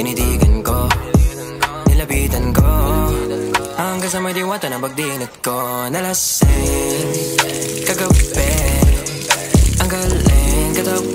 Tinitigan ko Nilapitan ko. Hanggang sa may diwata na pagdilat ko Nalasing Kagabi. Ang galing katawa